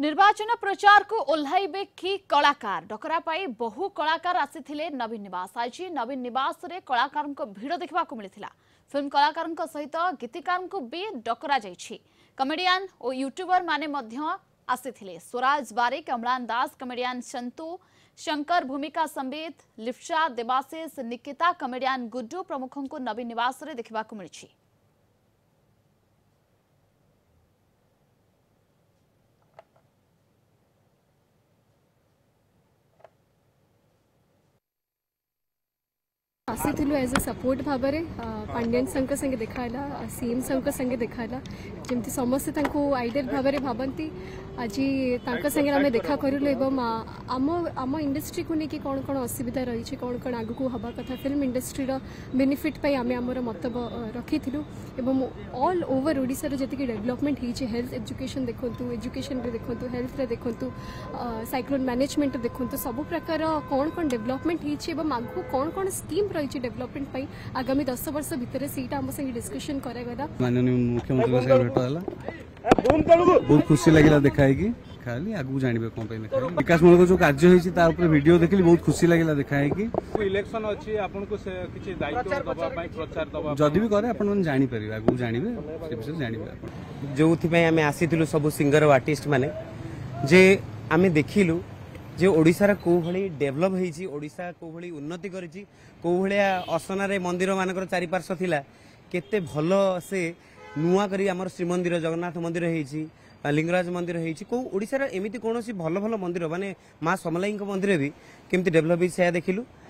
निर्वाचन प्रचार को ओल्लैबे कि कलाकार डकरापाई बहु कलाकार आसी नवीन नवास आज नवीन नवास रे कलाकार भिड़ देखा मिलता फिल्म कलाकार सहित गीतिकार को भी डकरा जा कमेडियान और यूट्यूबर माने मध्य आसी स्वराज बारिक अम्लान दास कमेडियान चंतु शंकर भूमिका संबित लिप्सा देवाशिष निकिता कमेडियान गुड्डू प्रमुख को नवीन नवास देखा मिली आसितलो एज अ सपोर्ट भाବରେ ପାଣ୍ଡିଆନ୍ संगे देखाला सीएम संग संगे देखाला ଯେମିତି ସମସ୍ତେ ତାଙ୍କୁ ଆଇଡଲ୍ ଭାବରେ ଭାବନ୍ତି ଆଜି ତାଙ୍କ ସାଙ୍ଗରେ ଆମେ ଦେଖା କରିଲୁ ଏବଂ ଆମ ଆମ ଇଣ୍ଡଷ୍ଟ୍ରିକୁ ନେଇକି କ'ଣ କ'ଣ ଅସୁବିଧା ରହିଛି କ'ଣ କ'ଣ ଆଗକୁ ହେବା କଥା ଫିଲ୍ମ ଇଣ୍ଡଷ୍ଟ୍ରିର ବେନିଫିଟ୍ ପାଇଁ ଆମେ ଆମର ମତ ରଖିଥିଲୁ ଏବଂ ଅଲ୍ ଓଭର୍ ଓଡ଼ିଶାର ଯେତିକି ଡେଭଲପମେଣ୍ଟ ହେଇଛି ହେଲ୍ଥ ଏଜୁକେସନ୍ ଦେଖନ୍ତୁ ଏଜୁକେସନ୍ରେ ଦେଖନ୍ତୁ ହେଲ୍ଥରେ ଦେଖନ୍ତୁ ସାଇକ୍ଲୋନ୍ ମ୍ୟାନେଜମେଣ୍ଟ ଦେଖନ୍ତୁ ସବୁ ପ୍ରକାର କ'ଣ କ'ଣ ଡେଭଲପମେଣ୍ଟ ହେଇଛି ଏବଂ ଆଗକୁ କ'ଣ କ'ଣ ସ୍କିମ୍ रही डेभलपमेंट आगामी दस वर्ष भितर ସେଇଟା ଆମ ସାଙ୍ଗେ ଡିସ୍କସନ୍ କରାଗଲା ମାନନୀୟ ମୁଖ୍ୟମନ୍ତ୍ରୀଙ୍କ ସାଙ୍ଗେ ଭେଟ ହେଲା ବହୁତ ଖୁସି ଲାଗିଲା ଦେଖା ହେଇକି ଖାଲି ଆଗକୁ ଜାଣିବେ କ'ଣ ପାଇଁ ଦେଖା ବିକାଶମୂଳକ ଯେଉଁ କାର୍ଯ୍ୟ ହେଇଛି ତା ଉପରେ ଭିଡ଼ିଓ ଦେଖିଲି ବହୁତ ଖୁସି ଲାଗିଲା ଦେଖା ହେଇକି ଇଲେକ୍ସନ ଅଛି ଆପଣଙ୍କୁ କିଛି ଦାୟିତ୍ୱ ଦେବା ପାଇଁ ପ୍ରଚାର ଦେବା ଯଦି ବି କରେ ଆପଣମାନେ ଜାଣିପାରିବେ ଆଗକୁ ଜାଣିବେ ସେ ବିଷୟରେ ଜାଣିବେ ଆପଣ ଯେଉଁଥିପାଇଁ ଆମେ ଆସିଥିଲୁ ସବୁ ସିଙ୍ଗର ଆର୍ଟିଷ୍ଟ ମାନେ ଯେ ଆମେ ଦେଖିଲୁ যে ওড়িশার কেউভাবে ডেভেলপ হয়েছি ওড়িশা কেউভাবে উন্নতি করেছি কেউভাবে অসনারে মন্দির মানকর চারিপার্শ্ব লা কেতে ভাল সে নূয়া করি আমার শ্রীমন্দির জগন্নাথ মন্দির হয়েছি লিঙ্গরাজ মন্দির হয়েছি কেউ ওড়িশার এমিতি কোণী ভাল ভাল মন্দির মানে মা সমলাইঙ্ মন্দির বি কেমি ডেভেলপ হয়েছে সেয়া দেখিলু